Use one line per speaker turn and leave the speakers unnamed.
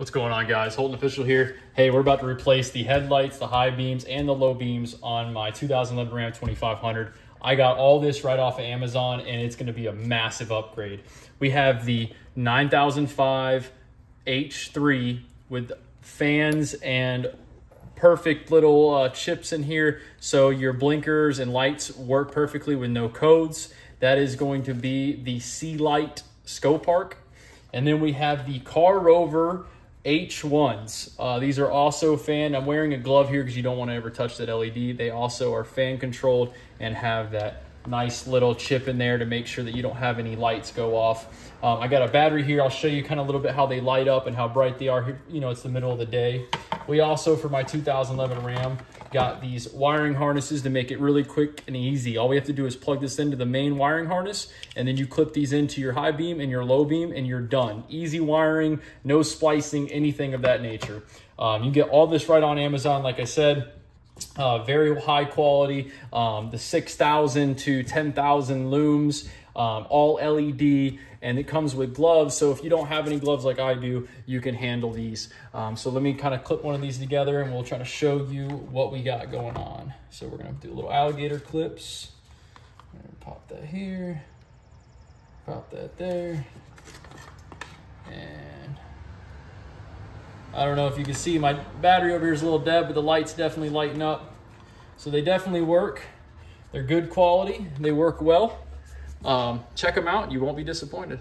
What's going on guys? Holton Official here. Hey, we're about to replace the headlights, the high beams, and the low beams on my 2011 Ram 2500. I got all this right off of Amazon and it's gonna be a massive upgrade. We have the 9005 H3 with fans and perfect little uh, chips in here so your blinkers and lights work perfectly with no codes. That is going to be the Sealight Scoparc. And then we have the Car Rover H1s. Uh, these are also fan. I'm wearing a glove here because you don't want to ever touch that LED. They also are fan controlled and have that nice little chip in there to make sure that you don't have any lights go off. Um, I got a battery here. I'll show you kind of a little bit how they light up and how bright they are. You know, it's the middle of the day. We also, for my 2011 Ram, got these wiring harnesses to make it really quick and easy. All we have to do is plug this into the main wiring harness, and then you clip these into your high beam and your low beam, and you're done. Easy wiring, no splicing, anything of that nature. Um, you get all this right on Amazon, like I said. Uh, very high quality, um, the 6,000 to 10,000 looms, um, all LED, and it comes with gloves. So if you don't have any gloves like I do, you can handle these. Um, so let me kind of clip one of these together and we'll try to show you what we got going on. So we're gonna do a little alligator clips. Pop that here, pop that there, and I don't know if you can see my battery over here is a little dead, but the lights definitely lighten up. So they definitely work. They're good quality. They work well. Um, check them out. You won't be disappointed.